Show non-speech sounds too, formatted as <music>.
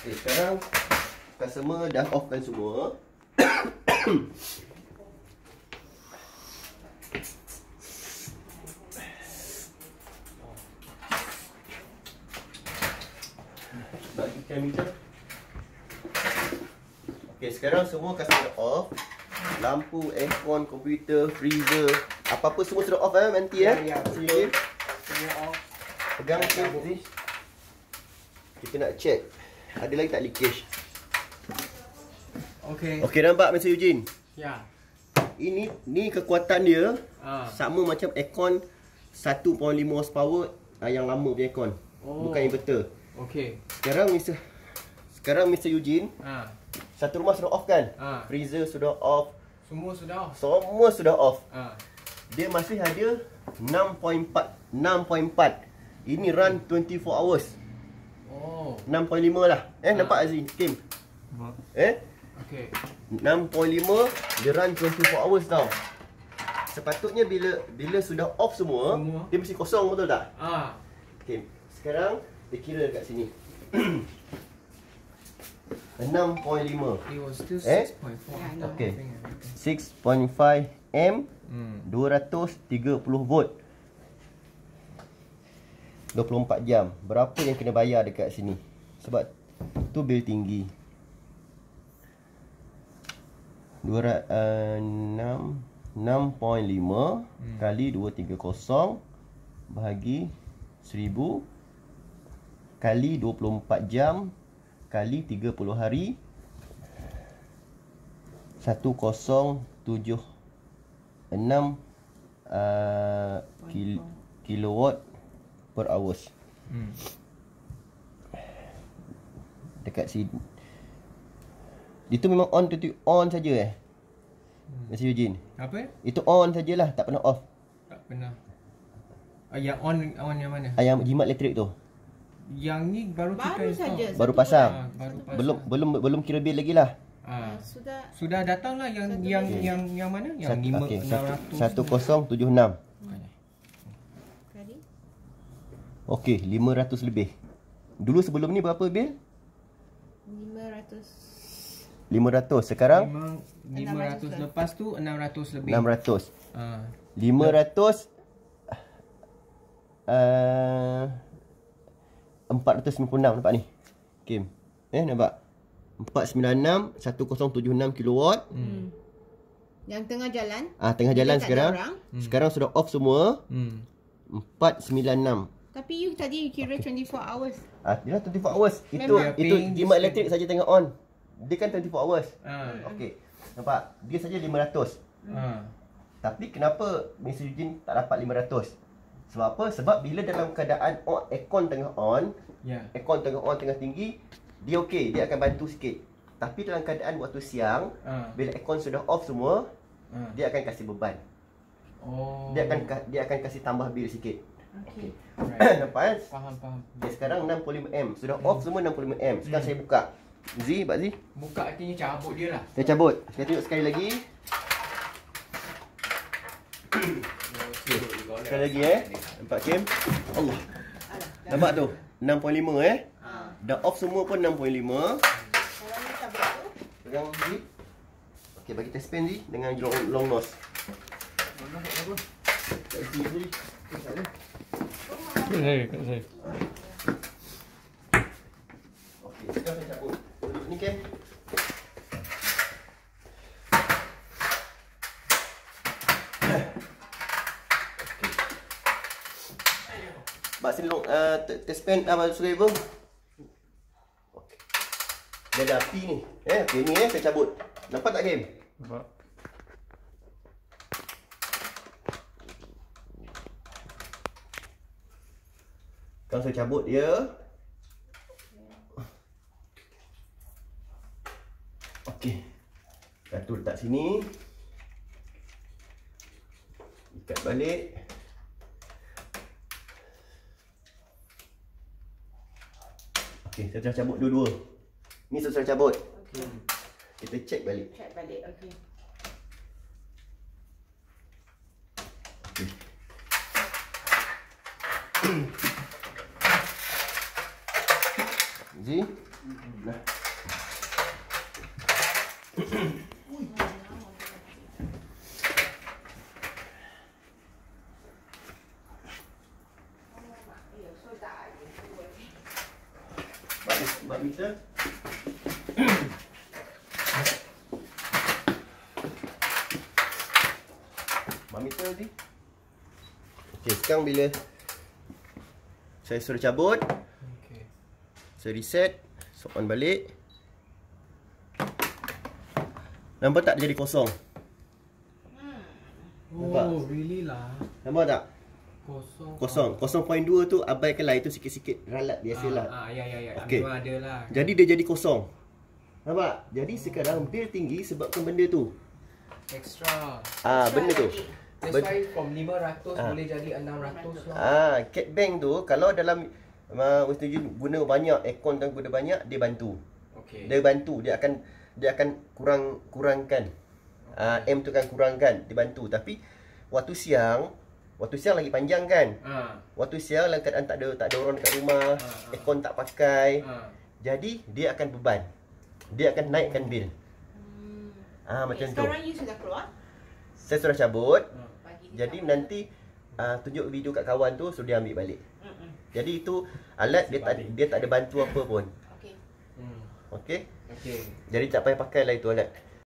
Okay, sekarang customer dah offkan semua. Bagi meter. Okay, sekarang semua customer dah off. Lampu, aircon, komputer, freezer, apa-apa semua sudah off eh nanti eh. Ya, ya. Semua off. Pegang Zee. Kita nak check ada lagi tak leakage. Okey. Okey nampak Mr. Eugene. Ya. Ini ni kekuatan dia Ah. sama macam aircon 1.5 horsepower ah, yang lama punya aircon. Oh. Bukan inverter. Okey. Sekarang Mr. Sekarang Mr. Eugene Ah. satu rumah sudah off kan? Ah. Freezer sudah off, Semua sudah off. semua sudah off. Ah. Dia masih ada 6.4 6.4. Ini run 24 hours. Oh. 6.5 lah. Eh Ah. nampak Aziz? Kim. Eh? Okey. 6.5 dia run 24 hours tau. Sepatutnya bila bila sudah off semua, Semua. dia mesti kosong betul tak? Ah. Okey. Sekarang dia kira dekat sini. <clears throat> 6.5 It was still Eh? 6.4. Yeah, I know. Okey. Okay. 6.5 M Hmm. 230 volt 24 jam. Berapa yang kena bayar dekat sini? Sebab tu bil tinggi. 200, uh, 6 6.5 kali 230 Bahagi 1000 Kali 24 jam Kali 30 hari 107 6 uh, kil, kilowatt per hours Hmm. dekat sini. Itu memang on tu on saja eh. Hmm. Mr. Eugene. Apa? Itu on sajalah, tak pernah off. Tak pernah. Ah, yang on on yang mana? Ayam jimat elektrik tu. Yang ni baru kita Baru install. saja. Baru pasang. Ah, baru pasang. Belum belum belum kira bil lagi lah. Ah. Sudah Sudah datang lah yang yang lagi. yang yang mana? Yang Satu, lima okey, enam satu, ratus. 1076. kali. Okey, 500 lebih. Dulu sebelum ni berapa bil? 500 500. Sekarang Memang lima ratus lepas tu enam ratus lebih. 600. Ah. 500 uh, 496 nampak ni. Kim. Eh nampak? 496 1076 kilowatt. Hmm. Yang tengah jalan. Ah tengah jalan sekarang. orang. Sekarang sudah off semua. Hmm. 496. Tapi you tadi you kira 24 hours. Ah dia 24 hours. Itu Memang. itu Ping jimat elektrik saja tengah on. Dia kan 24 hours. Ah. Okey. Nampak? Dia saja 500. Ah. Tapi kenapa Mr. Eugene tak dapat 500? Sebab apa? Sebab bila dalam keadaan on, aircon tengah on, Ya. aircon tengah on tengah tinggi, dia okey, dia akan bantu sikit. Tapi dalam keadaan waktu siang, Ah. bila aircon sudah off semua, Ah. dia akan kasih beban. Oh. Dia akan ka- dia akan kasih tambah bil sikit. Okey. Right. Nampak kan? Faham faham. Okay, sekarang 65M. Sudah off semua 65M. Sekarang saya buka. Z, Pak Z. Buka artinya cabut dia lah. Saya cabut. Saya tengok sekali lagi. <coughs> Sekali lagi eh. Nampak Kim? Allah. Nampak tu? 6.5 eh. Dah off semua pun 6.5. Kalau ni cabut tu. Pegang Z. Okey, bagi test pen Z dengan long, long nose. Tak isi Z. Tak ada. Saya, kat saya. Okey, sekarang saya cabut. Duduk ni uh, test pen apa uh, screwdriver. Okey. Dia ada api ni. Eh, okey ni eh saya cabut. Nampak tak game? Nampak. Kalau saya cabut dia. Okey. Satu letak sini. Ikat balik. Okey, saya dah cabut dua-dua. Ni saya sudah cabut. Okey. Kita check balik. Check balik. Okey. Z. Nah. Bak- bak meter. Bak meter tadi. Okey, sekarang bila saya suruh cabut. Saya reset, so on balik. Nampak tak dia jadi kosong? Nampak? Oh, really lah. Nampak tak? Kosong. Kosong. 0.2 tu abaikanlah itu sikit-sikit ralat biasalah. Ah, ah, ya, ya, ya. Okey. Memang ada lah. Jadi dia jadi kosong. Nampak? Jadi sekarang bil tinggi sebabkan benda tu. Extra. Ah, benda tu. That's why from 500 Ah. boleh jadi 600 lah. Ah, cat bank tu kalau dalam uh, Jun guna banyak aircon dan guna banyak dia bantu. Okay. Dia bantu, dia akan dia akan kurang kurangkan. Ah, M tu akan kurangkan, dia bantu. Tapi waktu siang, waktu siang lagi panjang kan? Ah. Waktu siang dalam keadaan tak ada tak ada orang dekat rumah, Ah, ah. aircon tak pakai. Ah. Jadi dia akan beban. Dia akan naikkan bil. Hmm. Ah macam tu. Sekarang you sudah keluar? Saya sudah cabut. Pagi ni Jadi nanti uh, tunjuk video kat kawan tu suruh dia ambil balik. Mm-mm. Jadi itu alat dia tak dia tak ada bantu apa pun. Okay. Hmm. Okey? Okay. Jadi tak payah pakai lah itu alat.